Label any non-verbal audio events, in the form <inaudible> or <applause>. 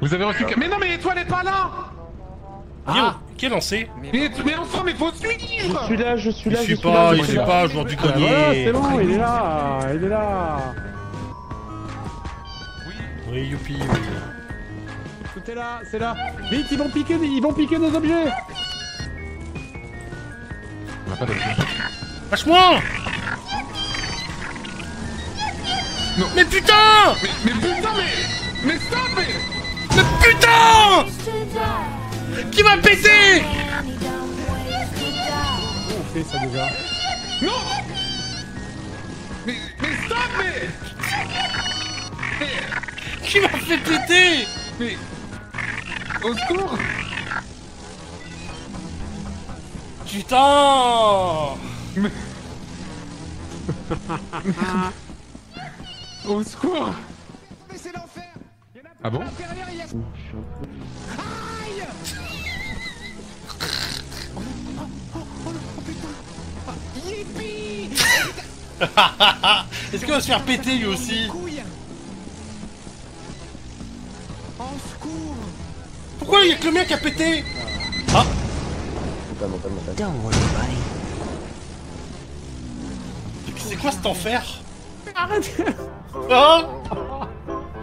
Vous avez reçu... Mais non, mais l'étoile est pas là Qui, a- qui a lancé Mais, mais enfin, mais faut suivre Je suis là, je suis là, je suis pas, là. je il suis suit là. pas, joueur du Ah, c'est bon, il est là, il est là. Oui, youpi. Tout est là, c'est là. Vite, ils vont piquer, ils vont piquer nos objets. On a pas d'objet. Lâche-moi Non. Mais putain Mais, mais putain, mais... Qui m'a pété On fait ça déjà. Non Mais, mais stop, mais... Mais... Qui m'a fait péter Mais... Au secours Putain Mais... <laughs> Au secours Ah bon <laughs> Est-ce qu'il va se faire péter lui aussi Pourquoi il y a que le mec qui a pété Ah. C'est quoi cet enfer Arrête Hein